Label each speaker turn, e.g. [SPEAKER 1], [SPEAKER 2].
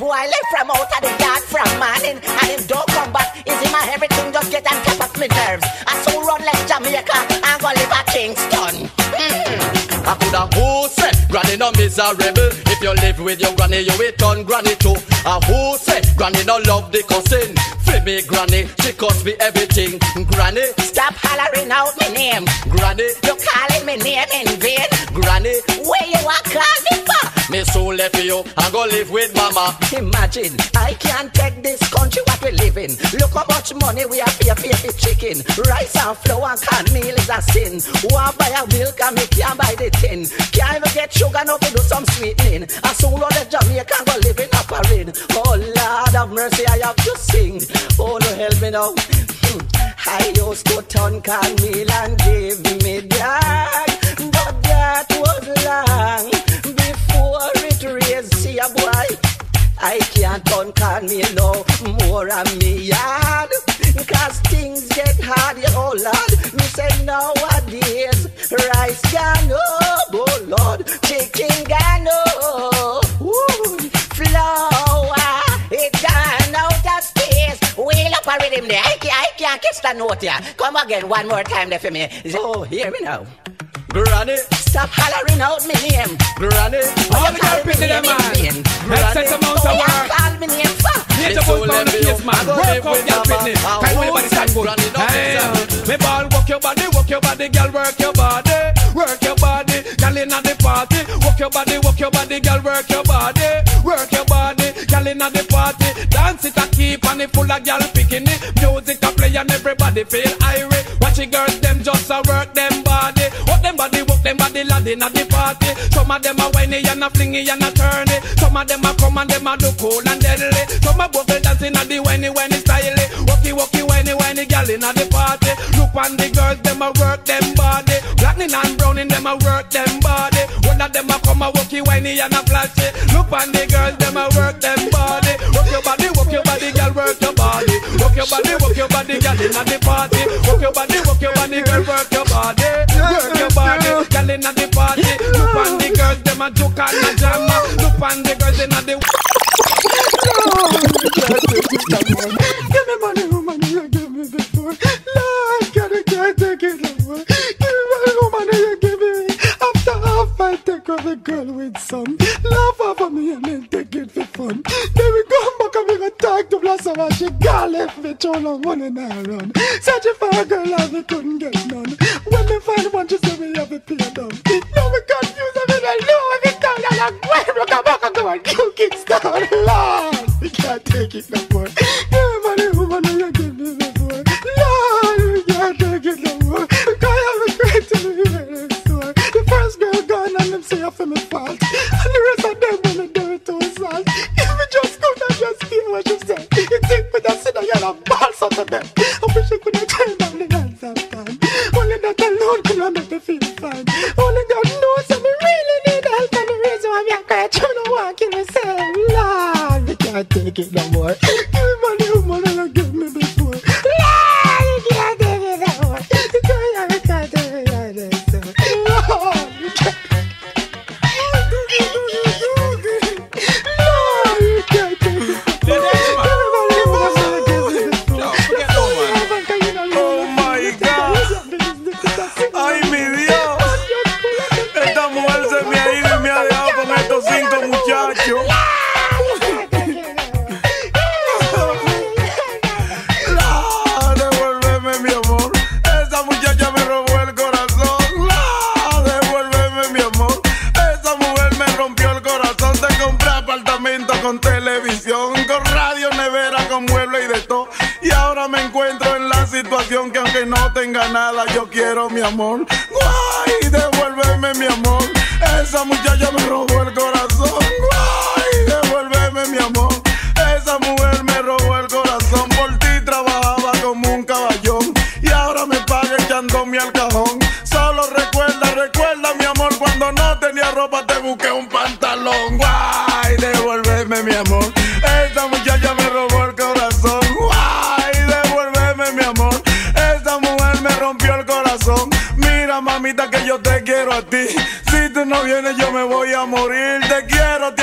[SPEAKER 1] Boy left from out of the yard from morning, and him don't come back. Is him my everything just get on top of me nerves? I so run like Jamaica and go live at Kingston. Mm-hmm.
[SPEAKER 2] I coulda who say granny no miserable. If you live with your granny, you will turn granny too. A who say granny no love the cousin. Free me granny, she cost me everything. Granny,
[SPEAKER 1] Stop hollering out my name.
[SPEAKER 2] granny,
[SPEAKER 1] You calling me name in vain.
[SPEAKER 2] granny.
[SPEAKER 1] Where you are call me?
[SPEAKER 2] Me soon left you, I go live with mama.
[SPEAKER 1] Imagine, I can't take this country what we live in. Look how much money we have pay for chicken. Rice and flour and cornmeal is a sin. Want buy a milk and me can't buy the tin. Can't even get sugar now to do some sweetening. I soon run the Jamaica go live in a parade. Oh Lord of mercy, I have to sing. Oh no, help me now. Hmm. I used to turn cornmeal and give me that, but that was long I can't turn me no more on me yard. Cause things get hard, yeah, oh Lord. Me say nowadays Rice gone up, oh Lord. Chicken gone up. Flour It gone out of space. Wheel up a rhythm there. I can't, I can't catch the note here Come again one more time there for me. Oh, hear me now
[SPEAKER 2] Granny,
[SPEAKER 1] Stop hollering out my name
[SPEAKER 2] granny.
[SPEAKER 3] All the girl pretty them man. Excess amount of
[SPEAKER 1] Oh,
[SPEAKER 3] work.
[SPEAKER 1] you call me name for
[SPEAKER 3] Nature full pound of face, man. Work out, girl, fitness. Time when your body stand good. Hey, me ball, walk your body, walk your body, girl, work your body, work your body, girl inna the party. Walk your body, walk your body, girl, work your body, work your body, girl inna the party. Dance it a keep and it full of girl picking it. Music a play and everybody feel irate. Watch the girls them just a work them body, walk walk them body, lad inna the party. Some of them a whiny and a flingy and a turny. Some of them a come and them a do cool and deadly. Some a buckle dancing at the whiny whiny style. Walkie walkie whiny whiny gal inna the party. Look on the girls them a work them body. Blackening and browning them a work them body. One of them a come a walkie whiny and a flashy. Look on the girls them a work them body. Walk your body, walk your body, girl, work your body. Walk your body, walk your body, girl inna the party.
[SPEAKER 4] Give me money, woman, you give me before. Lord, God, I can't take it no. Give me money, woman, you give me. After half, I take off girl with some. Laugh off of me and take it for fun. Then we come back and we go talk to Blossom and she got left me long money now run. Searching for a girl and we couldn't get none. When me find one, she say we have a pay down. Now we confused, I mean, I know every time I'm when we come back and go and you kickstart. Lord, we can't take it no more. Money, woman, you give me before. Lord, we can't take it no more. Cause I'm great to me very sore. The first girl gone and them say feel me fault. And the rest of them they do it to assault. If we just come and just hear what you say. You think we just sit down and balls out of them. I wish I could have turned down the hands of time. Only that alone could have made me feel fine. Only God knows me really need help and the reason why. You know what, kill myself. Take it no more.
[SPEAKER 5] con televisión, con radio, nevera, con mueble y de todo. Y ahora me encuentro en la situación que aunque no tenga nada, yo quiero mi amor. Guay, devuélveme mi amor. Esa muchacha me robó el corazón. Guay, devuélveme mi amor. Esa mujer me robó el corazón. Por ti trabajaba como un caballón. Y ahora me paga echándome al cajón. Solo recuerda, recuerda mi amor. Cuando no tenía ropa te busqué un pantalón. Guay, rompió el corazón. Mira, mamita, que yo te quiero a ti. Si tú no vienes, yo me voy a morir. Te quiero,